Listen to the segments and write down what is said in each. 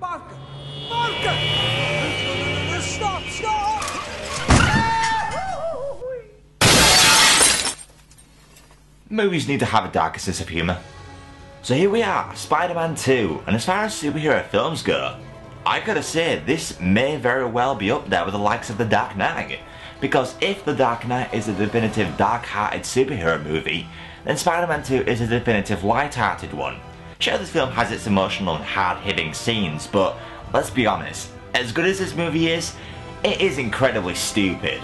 Stop, stop! Movies need to have a darker sense of humour. So here we are, Spider-Man 2, and as far as superhero films go, I gotta say this may very well be up there with the likes of The Dark Knight. Because if The Dark Knight is a definitive dark-hearted superhero movie, then Spider-Man 2 is a definitive light-hearted one. Sure, this film has its emotional and hard-hitting scenes, but let's be honest, as good as this movie is, it is incredibly stupid.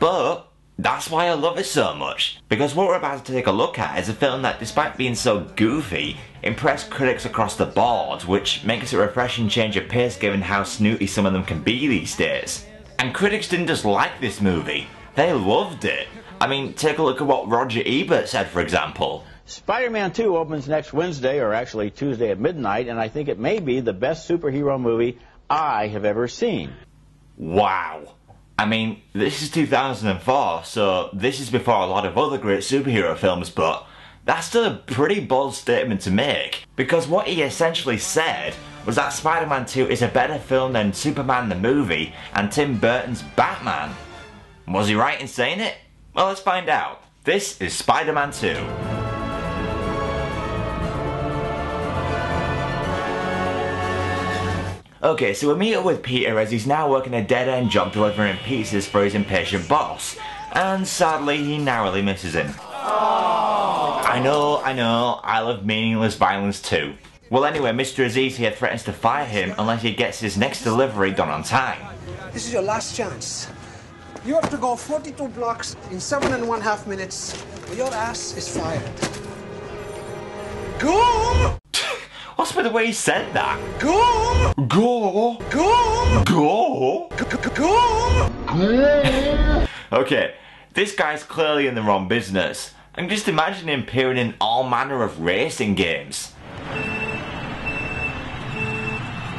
But that's why I love it so much, because what we're about to take a look at is a film that despite being so goofy, impressed critics across the board, which makes it a refreshing change of pace given how snooty some of them can be these days. And critics didn't just like this movie, they loved it. I mean, take a look at what Roger Ebert said for example. Spider-Man 2 opens next Wednesday, or actually Tuesday at midnight, and I think it may be the best superhero movie I have ever seen. Wow. I mean, this is 2004, so this is before a lot of other great superhero films, but that's still a pretty bold statement to make. Because what he essentially said was that Spider-Man 2 is a better film than Superman the movie and Tim Burton's Batman. Was he right in saying it? Well, let's find out. This is Spider-Man 2. Okay, so we meet up with Peter as he's now working a dead-end job delivering pizzas for his impatient boss. And sadly, he narrowly misses him. I know, I know, I love meaningless violence too. Well anyway, Mr. Aziz here threatens to fire him unless he gets his next delivery done on time. This is your last chance. You have to go 42 blocks in seven and one half minutes, or your ass is fired. Go! What's with the way he said that? Go! Go! Go! Go! Go! Okay, this guy's clearly in the wrong business. I'm just imagining him appearing in all manner of racing games.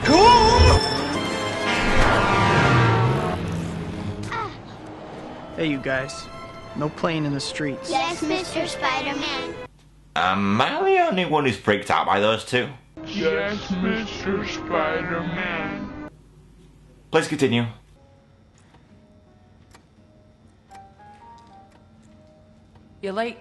Go! Hey, you guys. No playing in the streets. Yes, Mr. Spider-Man. Am I the only one who's freaked out by those two? Yes, Mr. Spider-Man. Please continue. You're late.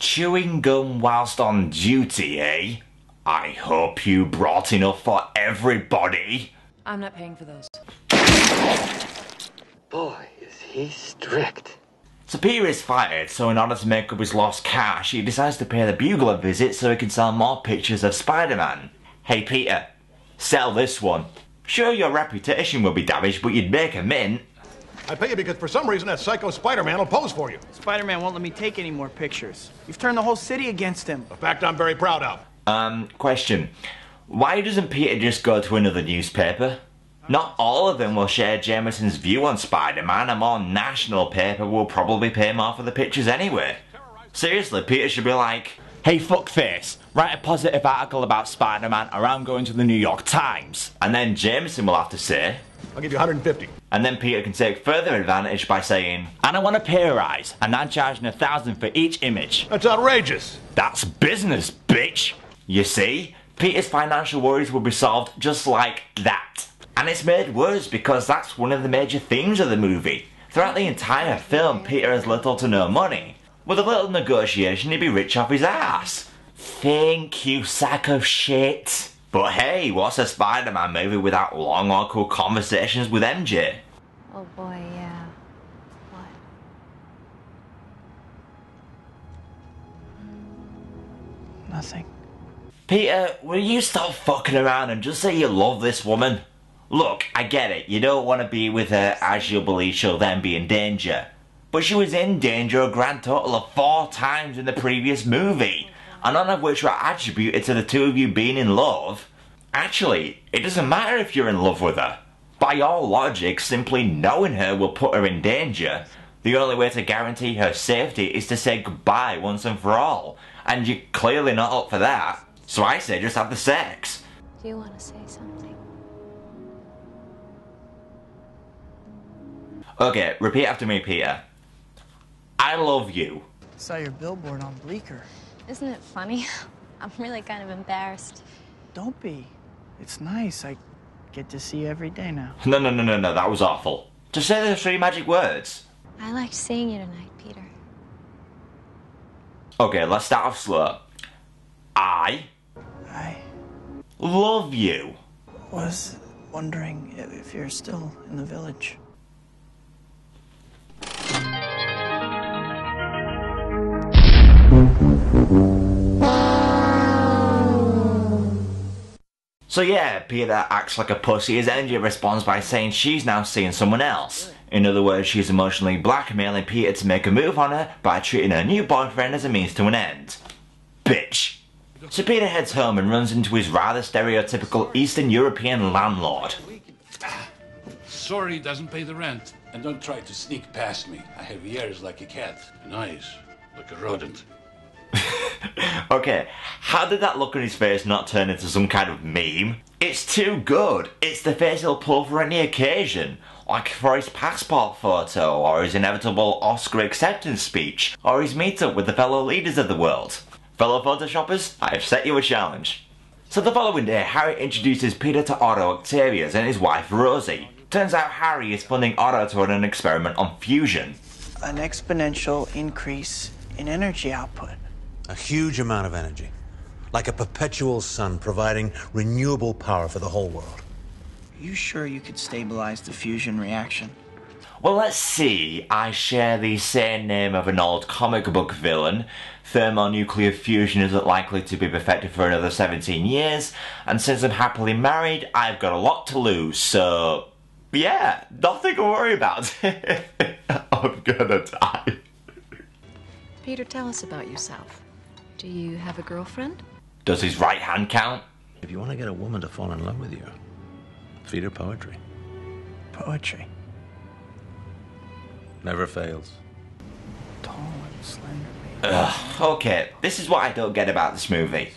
Chewing gum whilst on duty, eh? I hope you brought enough for everybody. I'm not paying for those. Boy, is he strict. So Peter is fired, so in order to make up his lost cash, he decides to pay the Bugle a visit so he can sell more pictures of Spider-Man. Hey Peter, sell this one. Sure, your reputation will be damaged, but you'd make a mint. I pay you because for some reason that psycho Spider-Man will pose for you. Spider-Man won't let me take any more pictures. You've turned the whole city against him. A fact I'm very proud of. Um, question. Why doesn't Peter just go to another newspaper? Not all of them will share Jameson's view on Spider-Man. A more national paper will probably pay more for the pictures anyway. Seriously, Peter should be like, Hey fuckface, write a positive article about Spider-Man or I'm going to the New York Times. And then Jameson will have to say, I'll give you 150. and then Peter can take further advantage by saying, and I want a pay rise, and I'm charging a thousand for each image. That's outrageous. That's business, bitch! You see, Peter's financial worries will be solved just like that. And it's made worse because that's one of the major themes of the movie. Throughout the entire film, Peter has little to no money. With a little negotiation, he'd be rich off his ass. Thank you, sack of shit. But hey, what's a Spider-Man movie without long awkward conversations with MJ? Oh boy, yeah. What? Nothing. Peter, will you stop fucking around and just say you love this woman? Look, I get it, you don't want to be with her as you believe she'll then be in danger. But she was in danger a grand total of four times in the previous movie, and none of which were attributed to the two of you being in love. Actually, it doesn't matter if you're in love with her. By all logic, simply knowing her will put her in danger. The only way to guarantee her safety is to say goodbye once and for all, and you're clearly not up for that. So I say just have the sex. Do you want to say Okay, repeat after me, Peter. I love you. Saw your billboard on Bleecker. Isn't it funny? I'm really kind of embarrassed. don't be. It's nice. I get to see you every day now. No, no, no, no, no, that was awful. Just say the three magic words. I liked seeing you tonight, Peter. Okay, let's start off slow. I I love you. was wondering if you're still in the village. So yeah, Peter acts like a pussy as MJ responds by saying she's now seeing someone else. In other words, she's emotionally blackmailing Peter to make a move on her by treating her new boyfriend as a means to an end. Bitch. So Peter heads home and runs into his rather stereotypical Eastern European landlord. Sorry he doesn't pay the rent. And don't try to sneak past me. I have ears like a cat and eyes like a rodent. Okay, how did that look on his face not turn into some kind of meme? It's too good. It's the face he'll pull for any occasion. Like for his passport photo, or his inevitable Oscar acceptance speech, or his meetup with the fellow leaders of the world. Fellow photoshoppers, I have set you a challenge. So the following day, Harry introduces Peter to Otto Octavius and his wife Rosie. Turns out Harry is funding Otto to run an experiment on fusion. An exponential increase in energy output. A huge amount of energy. Like a perpetual sun providing renewable power for the whole world. Are you sure you could stabilize the fusion reaction? Well, let's see. I share the same name of an old comic book villain. Thermonuclear fusion isn't likely to be perfected for another 17 years, and since I'm happily married, I've got a lot to lose, so. Yeah, nothing to worry about. I'm gonna die. Peter, tell us about yourself. Do you have a girlfriend? Does his right hand count? If you want to get a woman to fall in love with you, feed her poetry. Poetry. Never fails. Tall and slender. Ugh, okay, this is what I don't get about this movie.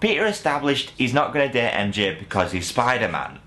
Peter established he's not gonna date MJ because he's Spider Man.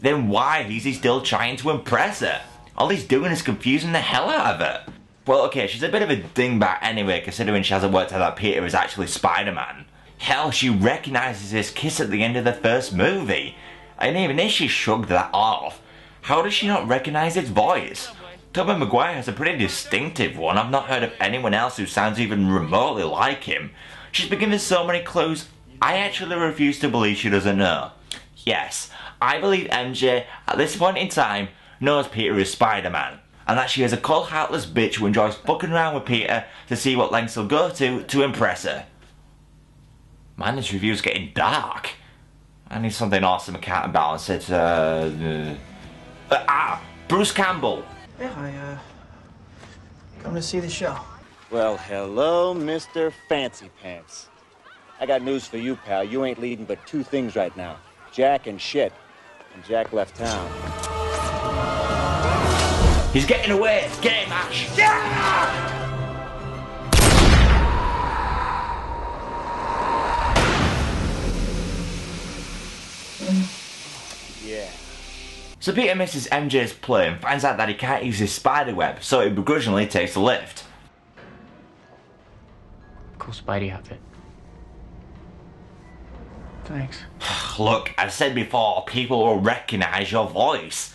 Then why is he still trying to impress her? All he's doing is confusing the hell out of her. Well, okay, she's a bit of a dingbat anyway, considering she hasn't worked out that Peter is actually Spider Man. Hell, she recognizes his kiss at the end of the first movie. And even if she shrugged that off, how does she not recognize his voice? Tobey Maguire has a pretty distinctive one. I've not heard of anyone else who sounds even remotely like him. She's been given so many clues, I actually refuse to believe she doesn't know. Yes, I believe MJ, at this point in time, knows Peter is Spider-Man. And that she is a cold heartless bitch who enjoys fucking around with Peter to see what lengths he'll go to to impress her. Man, this review's getting dark. I need something awesome to counterbalance it. Uh, uh, uh, ah, Bruce Campbell. Yeah, I, uh. Come to see the show. Well, hello, Mr. Fancy Pants. I got news for you, pal. You ain't leading but two things right now Jack and shit. And Jack left town. He's getting away. Get him, Ash. Yeah! Yeah. So Peter misses MJ's plane, finds out that he can't use his spider web, so he begrudgingly takes the lift. Cool Spidey outfit. Thanks. Look, I've said before, people will recognize your voice.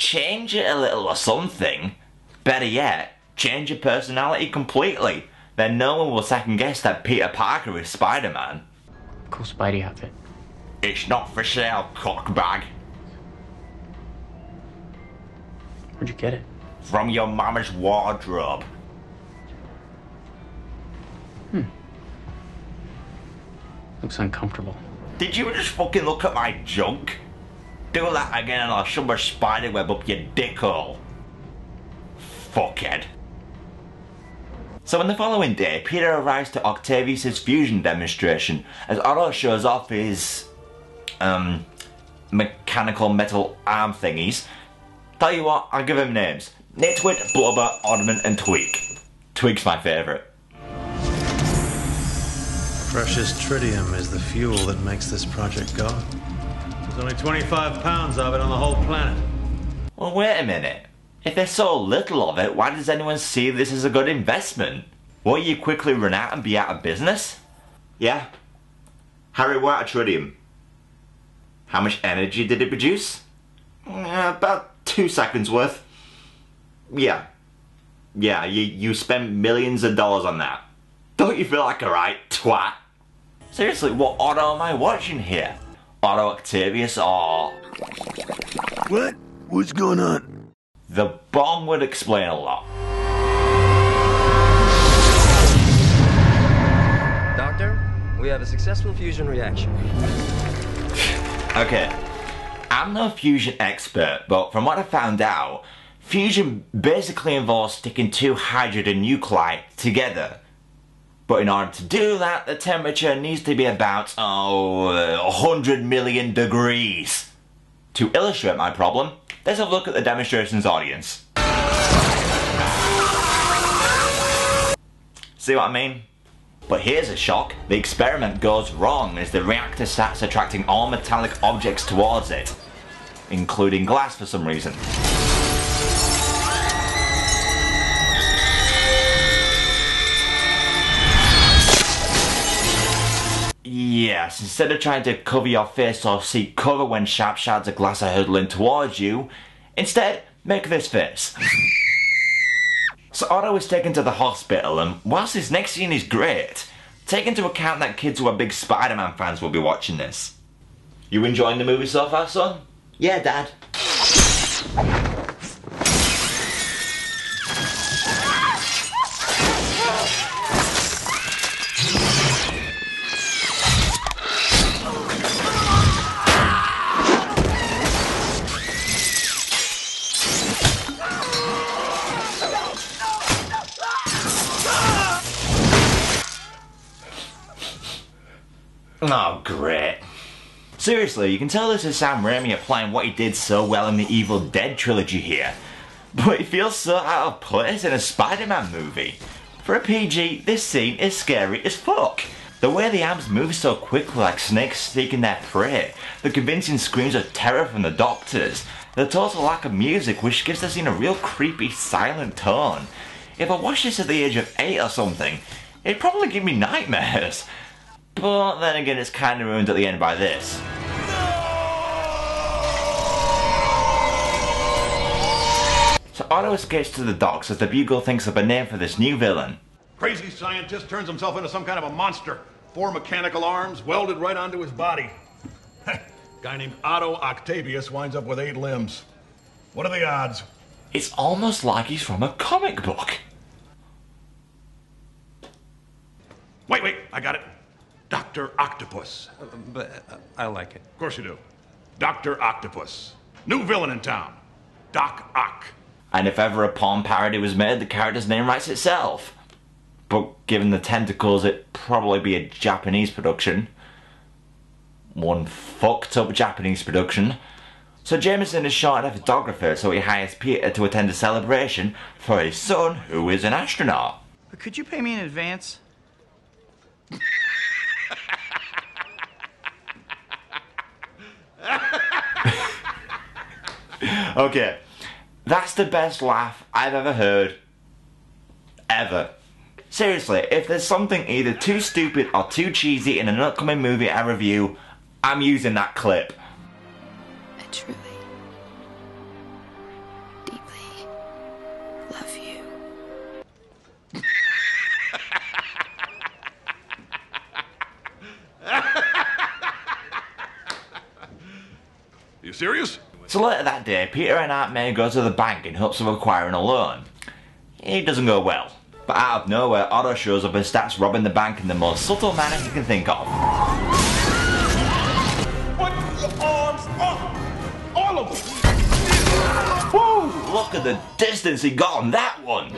Change it a little or something. Better yet, change your personality completely. Then no one will second guess that Peter Parker is Spider Man. Cool Spidey outfit. It's not for sale, cockbag. Where'd you get it? From your mama's wardrobe. Hmm. Looks uncomfortable. Did you just fucking look at my junk? Do that again and I'll shove a spider web up your dickhole. Fuckhead. So on the following day, Peter arrives to Octavius' fusion demonstration as Otto shows off his, um, mechanical metal arm thingies. Tell you what, I'll give him names. Nitwit, Blubber, Oddman and Tweak. Tweak's my favourite. Precious tritium is the fuel that makes this project go. There's only 25 pounds of it on the whole planet. Well, wait a minute. If there's so little of it, why does anyone see this as a good investment? Won't you quickly run out and be out of business? Yeah. Harry, we're out tritium. How much energy did it produce? Uh, about two seconds worth. Yeah. Yeah, you, you spent millions of dollars on that. Don't you feel like a right twat? Seriously, what Otto am I watching here? Otto Octavius or... What? What's going on? The bomb would explain a lot. Doctor, we have a successful fusion reaction. Okay, I'm no fusion expert, but from what I found out, fusion basically involves sticking two hydrogen nuclei together. But in order to do that, the temperature needs to be about, oh, uh, 100 million degrees. To illustrate my problem, let's have a look at the demonstration's audience. See what I mean? But here's a shock. The experiment goes wrong as the reactor starts attracting all metallic objects towards it, including glass for some reason. Yes, instead of trying to cover your face or seek cover when sharp shards of glass are hurtling towards you, instead, make this face. So Otto is taken to the hospital, and whilst his next scene is great, take into account that kids who are big Spider-Man fans will be watching this. You enjoying the movie so far, son? Yeah, Dad. Seriously, you can tell this is Sam Raimi applying what he did so well in the Evil Dead trilogy here. But it feels so out of place in a Spider-Man movie. For a PG, this scene is scary as fuck. The way the arms move so quickly like snakes seeking their prey, the convincing screams of terror from the doctors, the total lack of music which gives the scene a real creepy silent tone. If I watched this at the age of 8 or something, it'd probably give me nightmares. But then again, it's kind of ruined at the end by this. So Otto escapes to the docks as the Bugle thinks of a name for this new villain. Crazy scientist turns himself into some kind of a monster. Four mechanical arms welded right onto his body. Guy named Otto Octavius winds up with eight limbs. What are the odds? It's almost like he's from a comic book. Wait, wait, I got it. Dr. Octopus. But uh, I like it. Of course you do. Dr. Octopus. New villain in town. Doc Ock. And if ever a porn parody was made, the character's name writes itself. But given the tentacles, it'd probably be a Japanese production. One fucked up Japanese production. So Jameson is short of a photographer, so he hires Peter to attend a celebration for his son, who is an astronaut. But could you pay me in advance? Okay, that's the best laugh I've ever heard. Ever. Seriously, if there's something either too stupid or too cheesy in an upcoming movie I review, I'm using that clip. I truly, So later that day, Peter and Aunt May go to the bank in hopes of acquiring a loan. It doesn't go well. But out of nowhere, Otto shows up and starts robbing the bank in the most subtle manner he can think of. Put your arms up! All of them! Woo! Look at the distance he got on that one!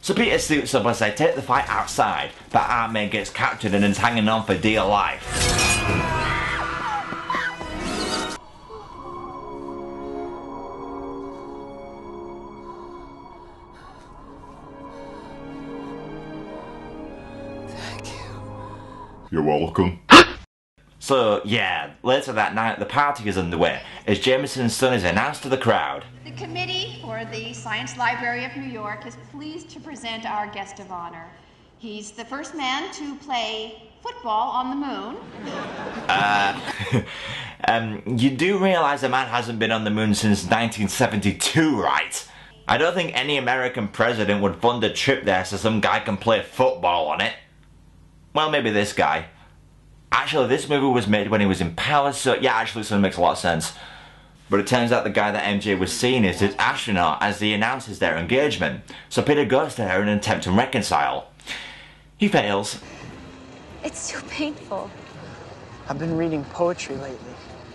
So Peter suits up as they take the fight outside, but Aunt May gets captured and is hanging on for dear life. You're welcome. So yeah, later that night the party is underway as Jameson's son is announced to the crowd. The committee for the Science Library of New York is pleased to present our guest of honor, He's the first man to play football on the moon. Uh, um, you do realize a man hasn't been on the moon since 1972, right? I don't think any American president would fund a trip there so some guy can play football on it. Well, maybe this guy. Actually, this movie was made when he was in power, so yeah, actually, this one makes a lot of sense. But it turns out the guy that MJ was seeing is his astronaut as he announces their engagement. So Peter goes to her in an attempt to reconcile. He fails. It's too painful. I've been reading poetry lately.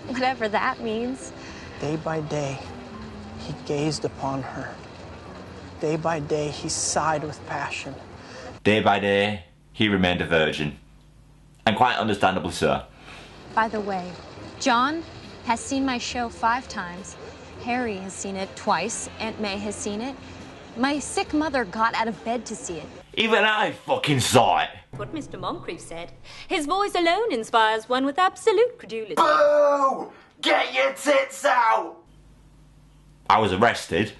Whatever that means. Day by day, he gazed upon her. Day by day, he sighed with passion. Day by day, he remained a virgin. And quite understandably so. By the way, John has seen my show five times. Harry has seen it twice. Aunt May has seen it. My sick mother got out of bed to see it. Even I fucking saw it. What Mr. Moncrieff said. His voice alone inspires one with absolute credulity. Boo! Get your tits out! I was arrested,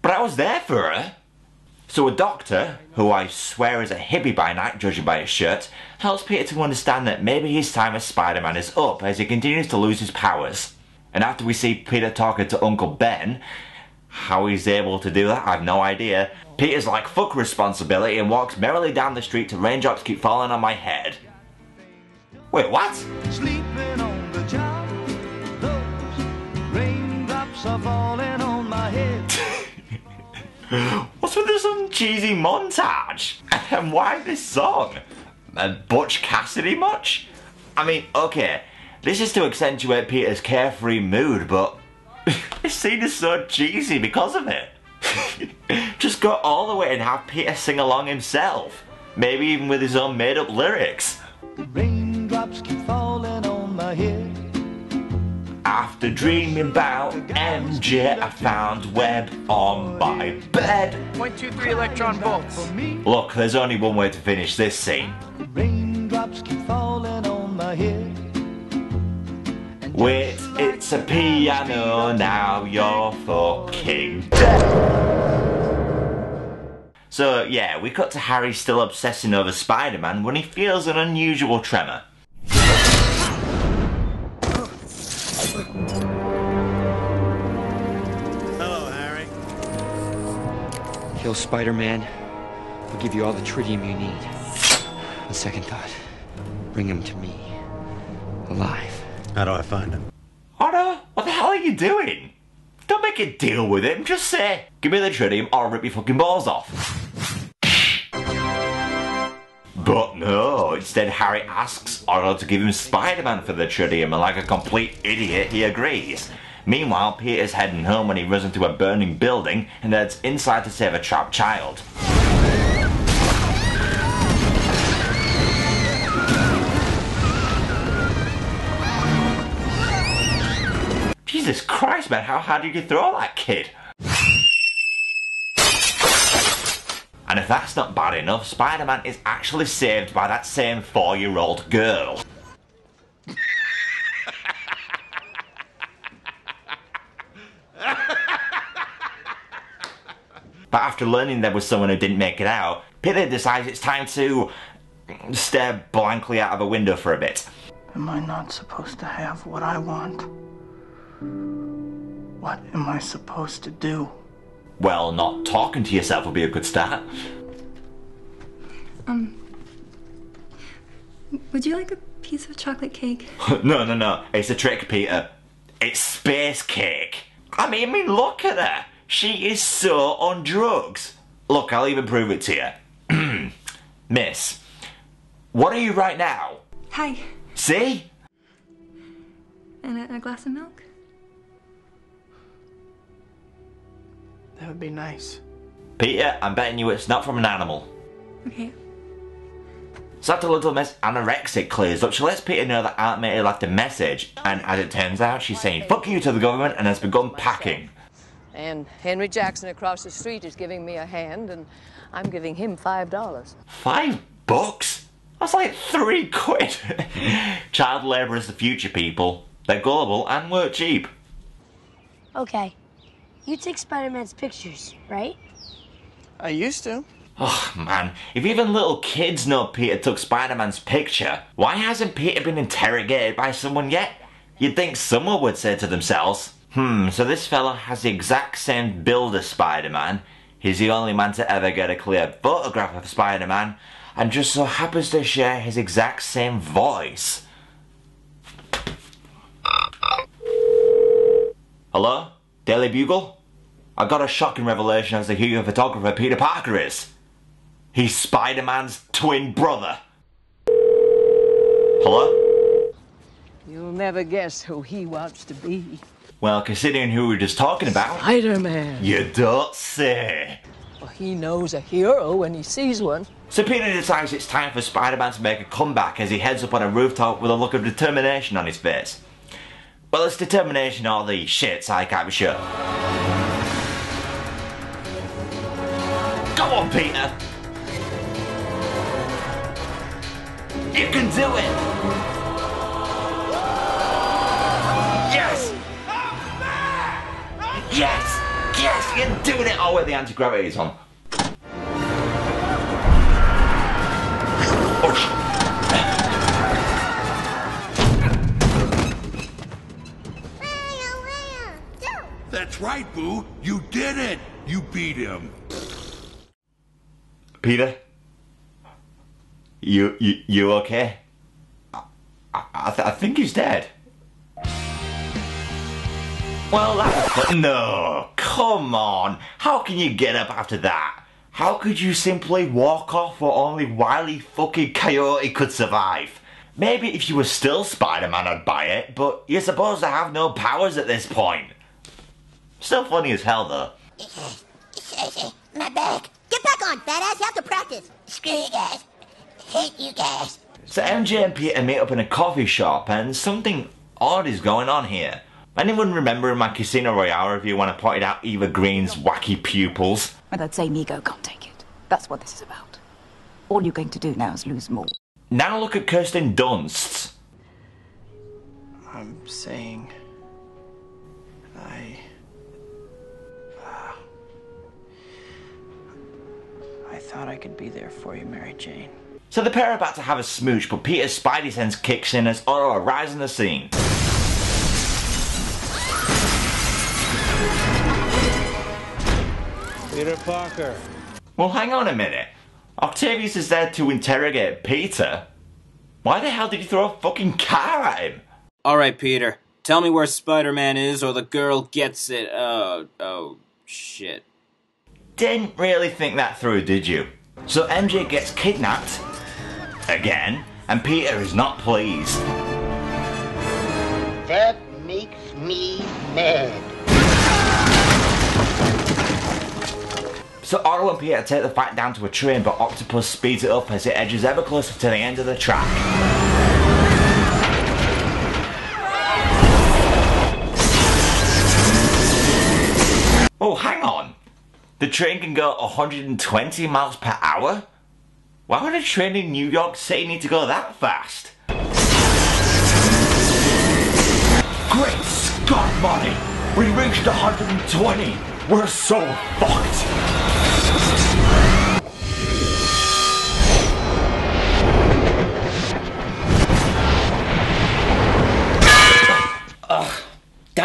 but I was there for her. So a doctor, who I swear is a hippie by night, judging by his shirt, helps Peter to understand that maybe his time as Spider-Man is up as he continues to lose his powers. And after we see Peter talking to Uncle Ben, how he's able to do that, I've no idea. Peter's like, fuck responsibility and walks merrily down the street to raindrops keep falling on my head. Wait, what? Sleeping on the job, those raindrops are falling on my head. What's with this some cheesy montage? And why this song? And Butch Cassidy much? I mean, okay, this is to accentuate Peter's carefree mood, but this scene is so cheesy because of it. Just go all the way and have Peter sing along himself. Maybe even with his own made up lyrics. Raindrops After dreaming about MJ, I found web on my bed. 0.23 electron volts. Look, there's only one way to finish this scene. Raindrops keep falling on my head. Wait, it's a piano, now you're fucking dead. So, yeah, we cut to Harry still obsessing over Spider Man when he feels an unusual tremor. Kill Spider-Man. I'll give you all the tritium you need. On second thought, bring him to me. Alive. How do I find him? Otto, what the hell are you doing? Don't make a deal with him, just say, give me the tritium or I'll rip your fucking balls off. But no, instead Harry asks Otto to give him Spider-Man for the tritium and like a complete idiot he agrees. Meanwhile, Peter Peter's heading home when he runs into a burning building and heads inside to save a trapped child. Jesus Christ, man, how hard did you throw that kid? And if that's not bad enough, Spider-Man is actually saved by that same four-year-old girl. But after learning there was someone who didn't make it out, Peter decides it's time to stare blankly out of a window for a bit. Am I not supposed to have what I want? What am I supposed to do? Well, not talking to yourself would be a good start. Um, would you like a piece of chocolate cake? no, no, no. It's a trick, Peter. It's space cake. I mean, I mean, look at her. She is so on drugs. Look, I'll even prove it to you. Miss, what are you right now? Hi. See? And a, a glass of milk? That would be nice. Peter, I'm betting you it's not from an animal. Okay. So after Little Miss Anorexic clears up, she lets Peter know that Aunt May left a message, and as it turns out, she's saying fuck you to the government and has begun packing. And Henry Jackson across the street is giving me a hand, and I'm giving him five dollars. Five bucks? That's like three quid. Child labour is the future, people. They're gullible and work cheap. Okay. You take Spider Man's pictures, right? I used to. Oh man, if even little kids know Peter took Spider-Man's picture, why hasn't Peter been interrogated by someone yet? You'd think someone would say to themselves, hmm, so this fella has the exact same build as Spider-Man, he's the only man to ever get a clear photograph of Spider-Man, and just so happens to share his exact same voice. Hello? Daily Bugle? I got a shocking revelation as to who your photographer Peter Parker is. He's Spider-Man's twin brother. Hello? You'll never guess who he wants to be. Well, considering who we were just talking about, Spider-Man. you don't say. Well, he knows a hero when he sees one. So Peter decides it's time for Spider-Man to make a comeback as he heads up on a rooftop with a look of determination on his face. Well, it's determination or the shits, I can't be sure. Go on, Peter! You can do it! Yes! Yes! You're doing it! Oh, wait, the anti-gravity is on. That's right, Boo. You did it. You beat him. Peter? You, you, you okay? I, I, th- I think he's dead. Well, that. No, come on. How can you get up after that? How could you simply walk off where only Wily fucking Coyote could survive? Maybe if you were still Spider-Man I'd buy it, but you're supposed to have no powers at this point. Still funny as hell though. My back. Get back on, fat ass. You have to practice. Screw you guys. Hate you guys. So MJ and Peter meet up in a coffee shop and something odd is going on here. Anyone remember in my Casino Royale review when I pointed out Eva Green's wacky pupils? But that same ego can't take it. That's what this is about. All you're going to do now is lose more. Now look at Kirsten Dunst. I'm saying. I. uh, I thought I could be there for you, Mary Jane. So the pair are about to have a smooch, but Peter's spidey sense kicks in as Otto arrives on the scene. Peter Parker. Well, hang on a minute. Octavius is there to interrogate Peter. Why the hell did you throw a fucking car at him? Alright, Peter. Tell me where Spider Man is, or the girl gets it. Oh, oh, shit. Didn't really think that through, did you? So MJ gets kidnapped again, and Peter is not pleased. That makes me mad. So Otto and Peter take the fight down to a train, but Octopus speeds it up as it edges ever closer to the end of the track. Oh, hang on. The train can go 120 miles per hour? Why would a train in New York City need to go that fast? Great Scott, Money! We reached 120! We're so fucked!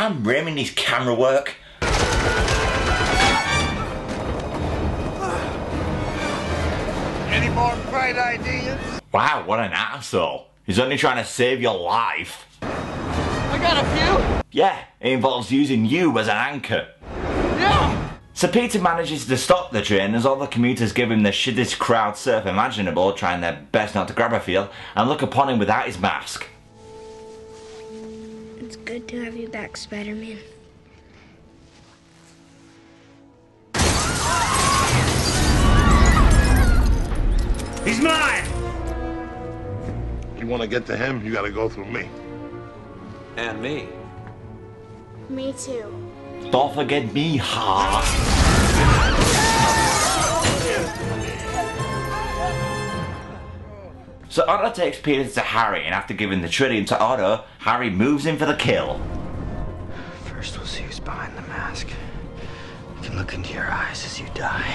Damn Raimi and his camera work. Any more bright ideas? Wow, what an asshole. He's only trying to save your life. I got a few. Yeah, it involves using you as an anchor. Yeah. So Peter manages to stop the train as all the commuters give him the shittest crowd surf imaginable, trying their best not to grab a feel, and look upon him without his mask. It's good to have you back, Spider-Man. He's mine! You want to get to him, you got to go through me. And me. Me too. Don't forget me, ha! So Otto takes Peter to Harry, and after giving the Tritium to Otto, Harry moves in for the kill. First, we'll see who's behind the mask. I can look into your eyes as you die.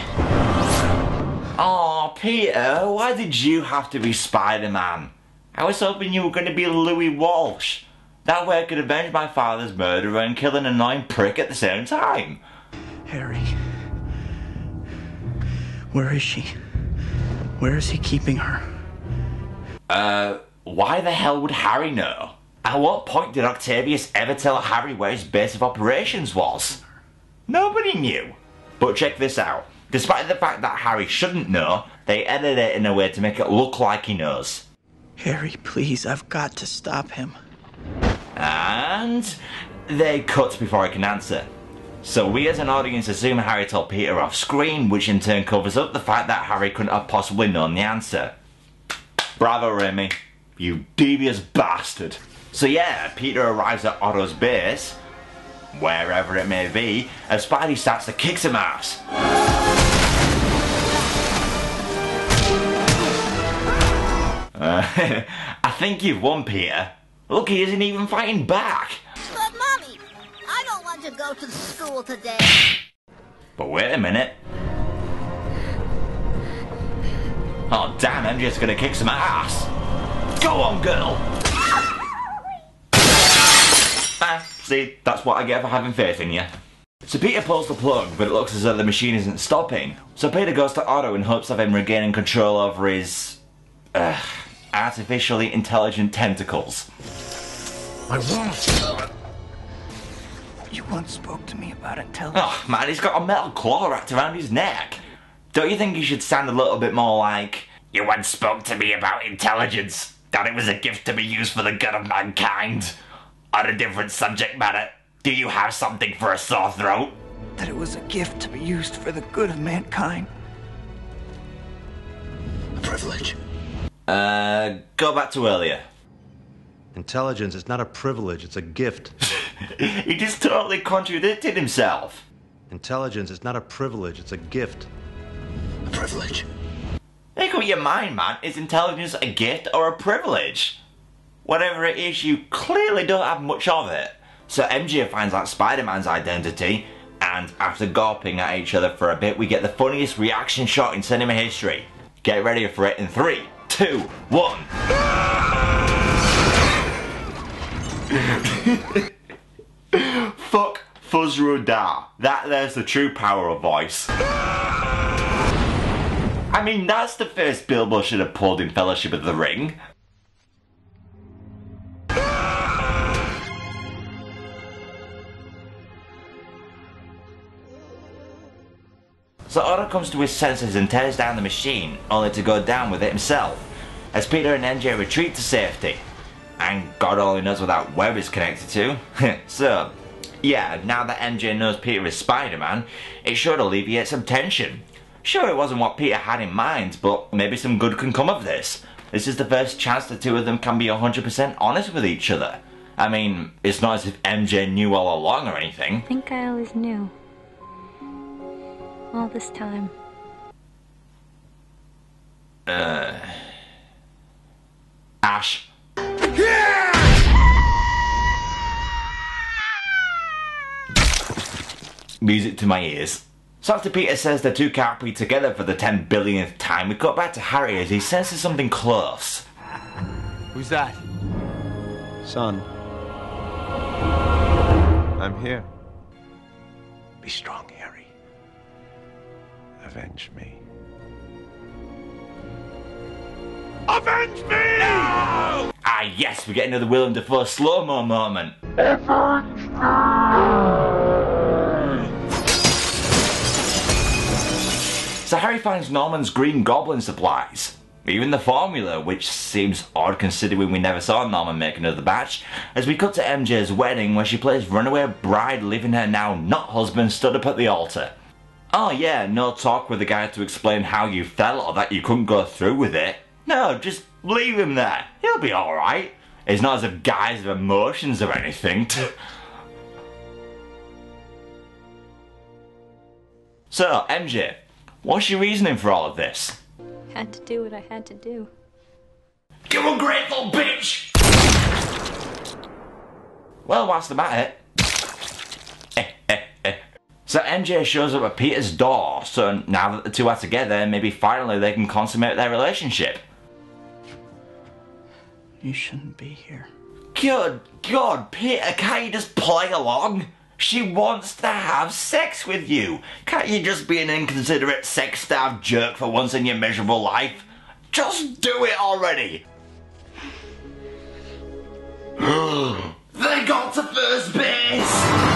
Oh, Peter, why did you have to be Spider-Man? I was hoping you were going to be Louis Walsh. That way I could avenge my father's murderer and kill an annoying prick at the same time. Harry. Where is she? Where is he keeping her? Uh, why the hell would Harry know? At what point did Octavius ever tell Harry where his base of operations was? Nobody knew. But check this out. Despite the fact that Harry shouldn't know, they edited it in a way to make it look like he knows. Harry, please, I've got to stop him. And they cut before I can answer. So we as an audience assume Harry told Peter off screen, which in turn covers up the fact that Harry couldn't have possibly known the answer. Bravo, Raimi. You devious bastard. So yeah, Peter arrives at Otto's base, wherever it may be, and Spidey starts to kick some ass. Uh, I think you've won, Peter. Look, he isn't even fighting back. But, Mommy, I don't want to go to school today. But wait a minute. Oh, damn, MJ's gonna kick some ass. Go on, girl. Ah, see, that's what I get for having faith in you. So Peter pulls the plug, but it looks as though the machine isn't stopping. So Peter goes to Otto in hopes of him regaining control over his... Uh, artificially intelligent tentacles. I won't. You once spoke to me about intelligence. Oh man, he's got a metal claw wrapped around his neck. Don't you think he should sound a little bit more like, You once spoke to me about intelligence, that it was a gift to be used for the good of mankind? On a different subject matter, do you have something for a sore throat? That it was a gift to be used for the good of mankind. A privilege. Uh, go back to earlier. Intelligence is not a privilege, it's a gift. he just totally contradicted himself. Intelligence is not a privilege, it's a gift. A privilege. Make up your mind, man. Is intelligence a gift or a privilege? Whatever it is, you clearly don't have much of it. So MJ finds out Spider-Man's identity, and after gawping at each other for a bit, we get the funniest reaction shot in cinema history. Get ready for it in three, two, one. Fuck Fus Ro Dah. That there's the true power of voice. I mean, that's the first Bilbo should have pulled in Fellowship of the Ring. So Otto comes to his senses and tears down the machine, only to go down with it himself, as Peter and MJ retreat to safety. And God only knows what that web is connected to. so, yeah, now that MJ knows Peter is Spider-Man, it should alleviate some tension. Sure, it wasn't what Peter had in mind, but maybe some good can come of this. This is the first chance the two of them can be 100% honest with each other. I mean, it's not as if MJ knew all along or anything. I think I always knew. All this time. Uh. Ash. Music to my ears. So after Peter says the two can't be together for the 10 billionth time, We got back to Harry as he senses something close. Who's that? Son. I'm here. Be strong, Harry. Avenge me. Avenge me! Ah yes, we get another Willem Dafoe slow-mo moment. So Harry finds Norman's Green Goblin supplies. Even the formula, which seems odd considering we never saw Norman make another batch, as we cut to MJ's wedding where she plays runaway bride leaving her now not husband stood up at the altar. Oh yeah, no talk with the guy to explain how you felt or that you couldn't go through with it. No, just leave him there. He'll be alright. It's not as if guys have emotions or anything. so, MJ, what's your reasoning for all of this? Had to do what I had to do. You ungrateful bitch! Well, whilst I'm at it. So MJ shows up at Peter's door, so now that the two are together, maybe finally they can consummate their relationship. You shouldn't be here. Good God, Peter, can't you just play along? She wants to have sex with you. Can't you just be an inconsiderate, sex-starved jerk for once in your miserable life? Just do it already! they got to first base!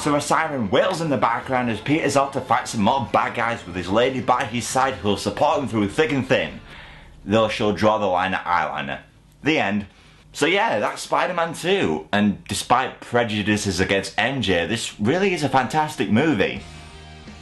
So a siren wails in the background as Peter's off to fight some more bad guys with his lady by his side who'll support him through thick and thin. Though she'll draw the line at eyeliner. The end. So yeah, that's Spider-Man 2. And despite prejudices against MJ, this really is a fantastic movie.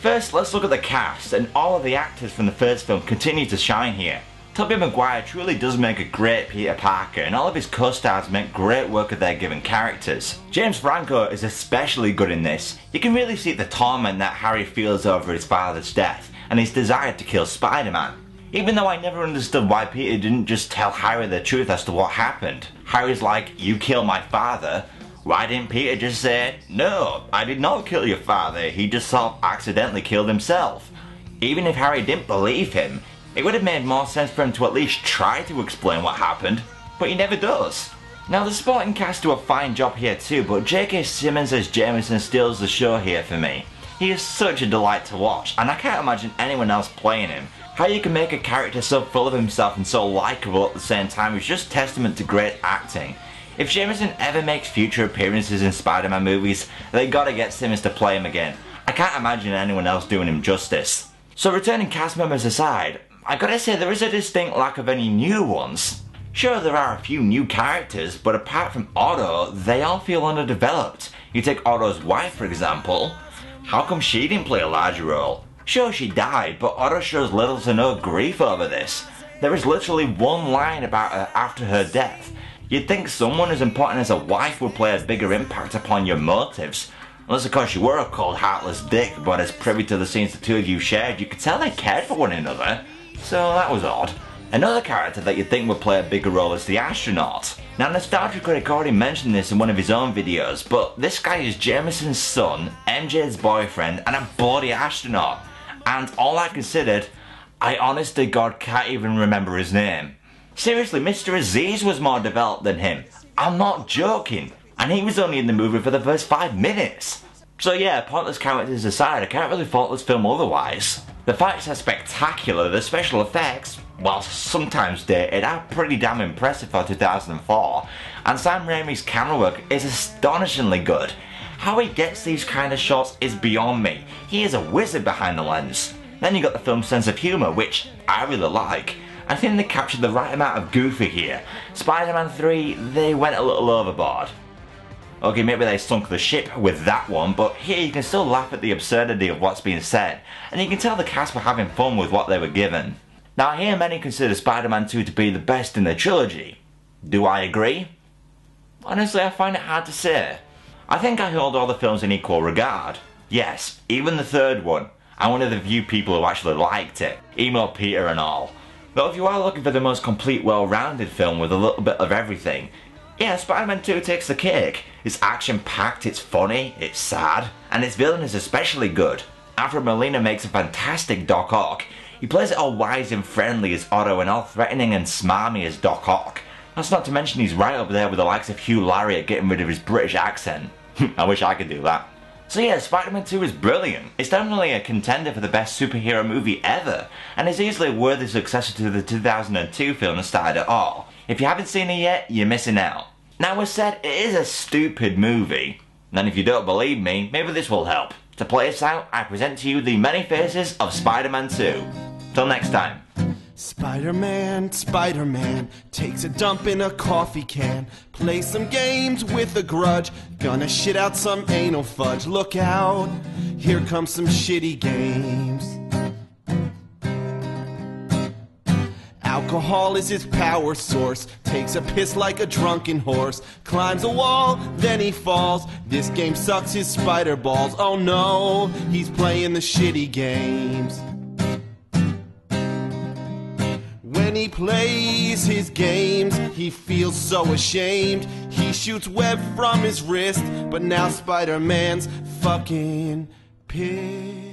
First, let's look at the cast, and all of the actors from the first film continue to shine here. Tobey Maguire truly does make a great Peter Parker, and all of his co-stars make great work of their given characters. James Franco is especially good in this. You can really see the torment that Harry feels over his father's death, and his desire to kill Spider-Man. Even though I never understood why Peter didn't just tell Harry the truth as to what happened. Harry's like, you killed my father. Why didn't Peter just say, no, I did not kill your father, he just sort of accidentally killed himself. Even if Harry didn't believe him, it would have made more sense for him to at least try to explain what happened, but he never does. Now the supporting cast do a fine job here too, but J.K. Simmons as Jameson steals the show here for me. He is such a delight to watch, and I can't imagine anyone else playing him. How you can make a character so full of himself and so likeable at the same time is just testament to great acting. If Jameson ever makes future appearances in Spider-Man movies, they gotta get Simmons to play him again. I can't imagine anyone else doing him justice. So returning cast members aside, I gotta say there is a distinct lack of any new ones. Sure, there are a few new characters, but apart from Otto, they all feel underdeveloped. You take Otto's wife, for example. How come she didn't play a larger role? Sure, she died, but Otto shows little to no grief over this. There is literally one line about her after her death. You'd think someone as important as a wife would play a bigger impact upon your motives. Unless of course you were a cold heartless dick, but as privy to the scenes the two of you shared, you could tell they cared for one another. So that was odd. Another character that you'd think would play a bigger role is the astronaut. Now Nostalgia Critic already mentioned this in one of his own videos, but this guy is Jameson's son, MJ's boyfriend, and a body astronaut. And all I considered, I honestly God can't even remember his name. Seriously, Mr. Aziz was more developed than him. I'm not joking. And he was only in the movie for the first five minutes. So yeah, pointless characters aside, I can't really fault this film otherwise. The fights are spectacular, the special effects, while sometimes dated, are pretty damn impressive for 2004. And Sam Raimi's camera work is astonishingly good. How he gets these kind of shots is beyond me. He is a wizard behind the lens. Then you got the film's sense of humour, which I really like. I think they captured the right amount of goofy here. Spider-Man 3, they went a little overboard. Okay, maybe they sunk the ship with that one, but here you can still laugh at the absurdity of what's being said, and you can tell the cast were having fun with what they were given. Now, here many consider Spider-Man 2 to be the best in the trilogy. Do I agree? Honestly, I find it hard to say. I think I hold all the films in equal regard. Yes, even the third one. I'm one of the few people who actually liked it. Emo Peter and all. Though if you are looking for the most complete, well-rounded film with a little bit of everything, yeah, Spider-Man 2 takes the cake. It's action-packed, it's funny, it's sad, and its villain is especially good. Alfred Molina makes a fantastic Doc Ock. He plays it all wise and friendly as Otto and all threatening and smarmy as Doc Ock. That's not to mention he's right up there with the likes of Hugh Laurie getting rid of his British accent. I wish I could do that. So yeah, Spider-Man 2 is brilliant. It's definitely a contender for the best superhero movie ever, and is easily a worthy successor to the 2002 film that started it all. If you haven't seen it yet, you're missing out. Now as said, it is a stupid movie. And if you don't believe me, maybe this will help. To play us out, I present to you the many faces of Spider-Man 2. Till next time. Spider-Man, Spider-Man takes a dump in a coffee can, play some games with a grudge, gonna shit out some anal fudge. Look out, here comes some shitty games. Alcohol is his power source. Takes a piss like a drunken horse. Climbs a wall, then he falls. This game sucks his spider balls. Oh no, he's playing the shitty games. When he plays his games, he feels so ashamed. He shoots web from his wrist, but now Spider Man's fucking pissed.